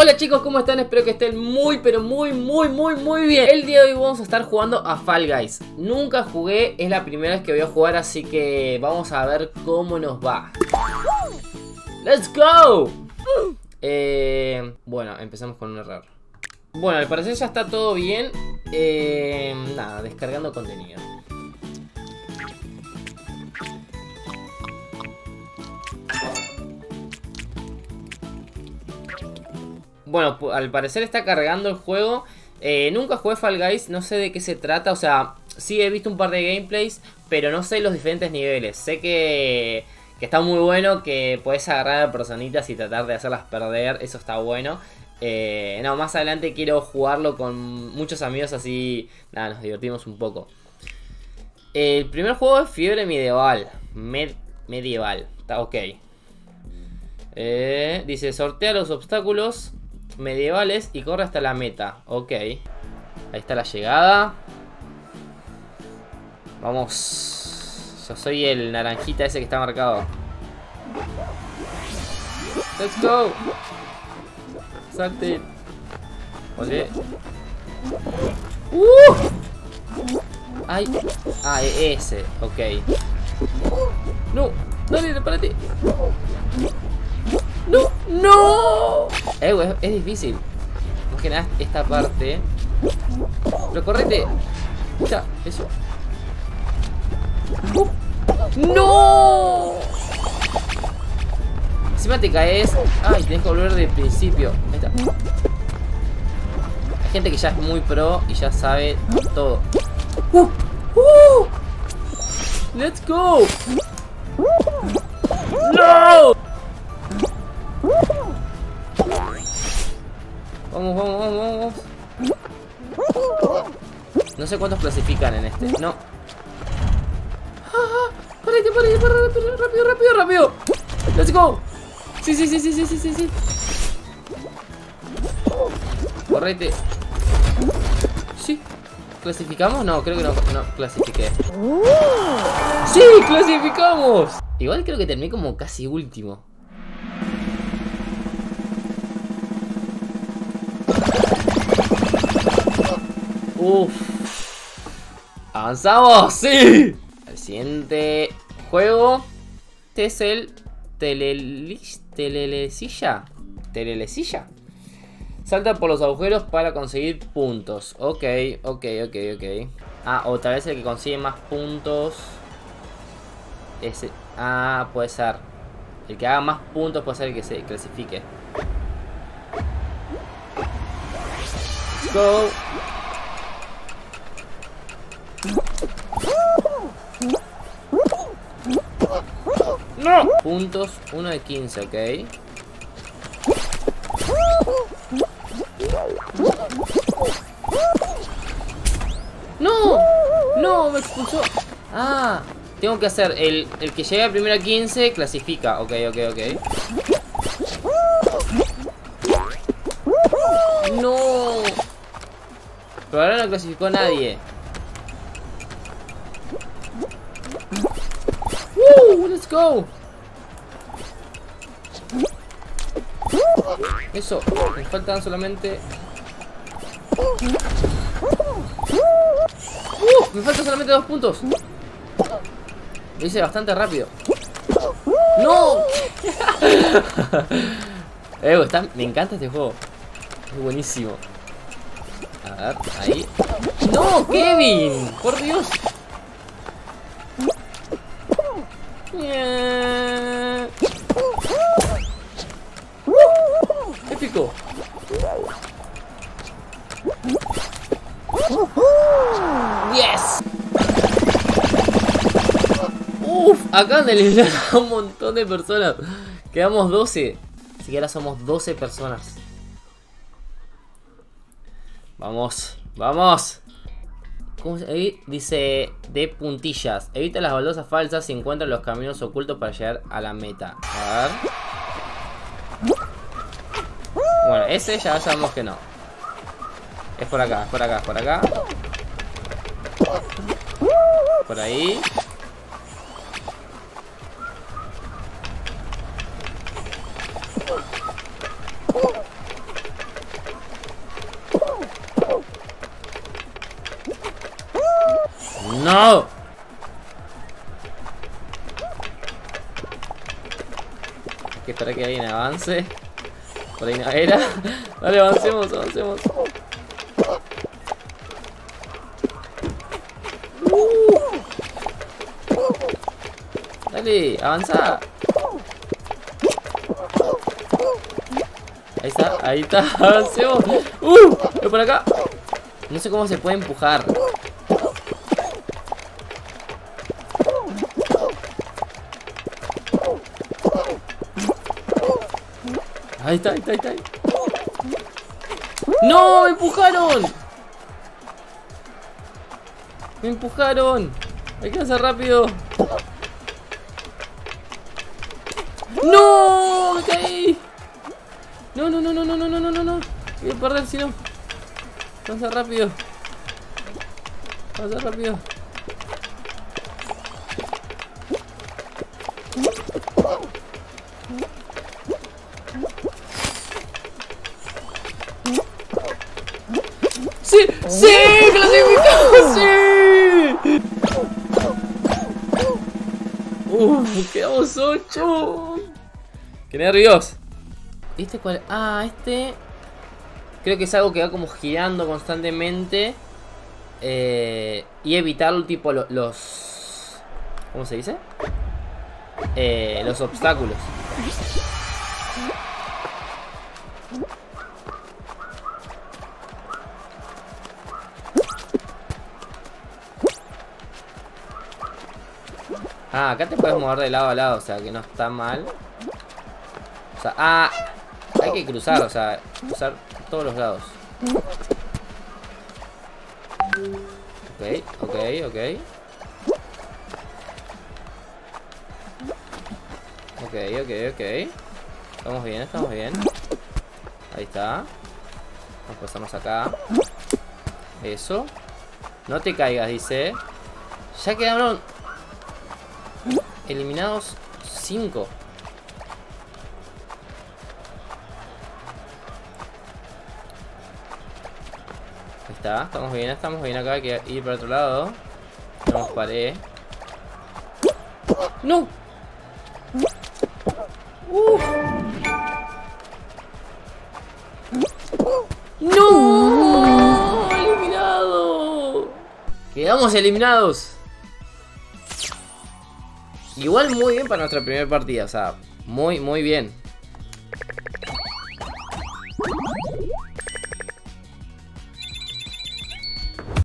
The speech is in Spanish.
Hola chicos, ¿cómo están? Espero que estén muy, pero muy, muy, muy, muy bien. El día de hoy vamos a estar jugando a Fall Guys. Nunca jugué, es la primera vez que voy a jugar, así que vamos a ver cómo nos va. ¡Let's go! Eh, bueno, empezamos con un error. Bueno, al parecer ya está todo bien. Eh, Nada, descargando contenido Bueno, al parecer está cargando el juego. Eh, nunca jugué Fall Guys, no sé de qué se trata. O sea, sí he visto un par de gameplays, pero no sé los diferentes niveles. Sé que, está muy bueno, que puedes agarrar a personitas y tratar de hacerlas perder. Eso está bueno. Eh, no, más adelante quiero jugarlo con muchos amigos, así nada, nos divertimos un poco. El primer juego es Fiebre Medieval. medieval, está ok. Eh, dice, sortea los obstáculos medievales y corre hasta la meta. Ok. Ahí está la llegada. Vamos. Yo soy el naranjita ese que está marcado. Let's go. Salte. Oye. Uh. Ay. Ah, e-, ese. Ok. No. Dale, párate. ¡No! ¡No! Eh, es, difícil. Más que nada esta parte. Pero correte. Ya, eso. ¡No! Encima te caes. Ay, tienes que volver del principio. Ahí está. Hay gente que ya es muy pro y ya sabe todo. ¡Uh! ¡Uh! ¡Let's go! ¡No! Vamos, vamos, vamos, vamos. No sé cuántos clasifican en este. No. ¡Ah! ¡Párate, párate, párate! ¡Rápido, rápido, rápido! ¡Let's go! Sí, sí, sí, sí, sí, sí, sí, sí. Correte. Sí. ¿Clasificamos? No, creo que no, no clasifiqué. ¡Sí! ¡Clasificamos! Igual creo que terminé como casi último. Uf. ¡Avanzamos! ¡Sí! El siguiente juego. Este es el telelecilla. Telelecilla. Salta por los agujeros para conseguir puntos. Ok, ok, ok, ok. Ah, otra vez el que consigue más puntos. Ese. Ah, puede ser. El que haga más puntos puede ser el que se clasifique. Go. Puntos, 1 de 15, ok. ¡No! ¡No! Me expulsó. Ah, tengo que hacer el, el que llegue primero a 15 clasifica. Ok, ok, ok. ¡No! Pero ahora no clasificó nadie. let's go. Eso, me faltan solamente... Uh, me faltan solamente dos puntos. Lo hice bastante rápido. ¡No! me encanta este juego. Es buenísimo. A ver, ahí. ¡No, Kevin! ¡Por Dios! ¡Yes! ¡Uf! Acaban de eliminar a un montón de personas. Quedamos 12. Si ahora somos 12 personas. Vamos, vamos. Dice de puntillas. Evita las baldosas falsas y encuentra los caminos ocultos para llegar a la meta. A ver. Bueno, ese ya sabemos que no. Es por acá, por acá, por acá. Por ahí. ¡No! Hay que esperar que alguien avance. Por ahí no era. Dale, avancemos, avancemos. Avanza. Ahí está, ahí está, avancemos. ¡Uh! Voy por acá. No sé cómo se puede empujar. Ahí está, ahí está, ahí está. ¡No! ¡Me empujaron! ¡Me empujaron! Hay que hacer rápido. ¡No! ¡Me caí! No, no, no, no, no, no, no, no, no, no. Voy a perder si no. Pasa rápido. Pasa rápido. ¡Sí! ¡Sí! ¡Clasificado! ¡Sí! ¡Uf! ¡Quedamos 8! ¡Qué nervios! ¿Este cuál? Ah, este... Creo que es algo que va como girando constantemente. Eh, y evitar tipo lo- los... ¿Cómo se dice? Eh, los obstáculos. Ah, acá te puedes mover de lado a lado, o sea que no está mal. O sea, ah, hay que cruzar, o sea, cruzar todos los lados. Ok, ok, ok. Ok, ok, ok. Estamos bien, estamos bien. Ahí está. Vamos a pasarnos acá. Eso. No te caigas, dice. Ya quedaron eliminados 5. Está, estamos bien, estamos bien acá, hay que ir para otro lado. Tenemos pared. ¡No! ¡Uf! ¡No! ¡Eliminado! Quedamos eliminados. Igual muy bien para nuestra primera partida, o sea, muy, muy bien.